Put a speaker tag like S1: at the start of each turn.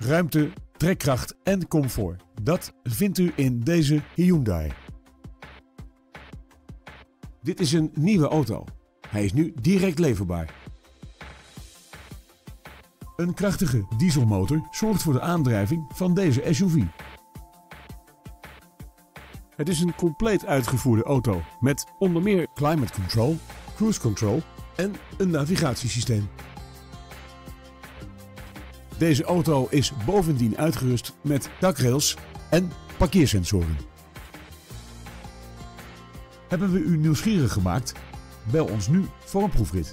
S1: ruimte, trekkracht en comfort. Dat vindt u in deze Hyundai. Dit is een nieuwe auto. Hij is nu direct leverbaar. Een krachtige dieselmotor zorgt voor de aandrijving van deze SUV. Het is een compleet uitgevoerde auto met onder meer climate control, cruise control en een navigatiesysteem. Deze auto is bovendien uitgerust met dakrails en parkeersensoren. Hebben we u nieuwsgierig gemaakt? Bel ons nu voor een proefrit.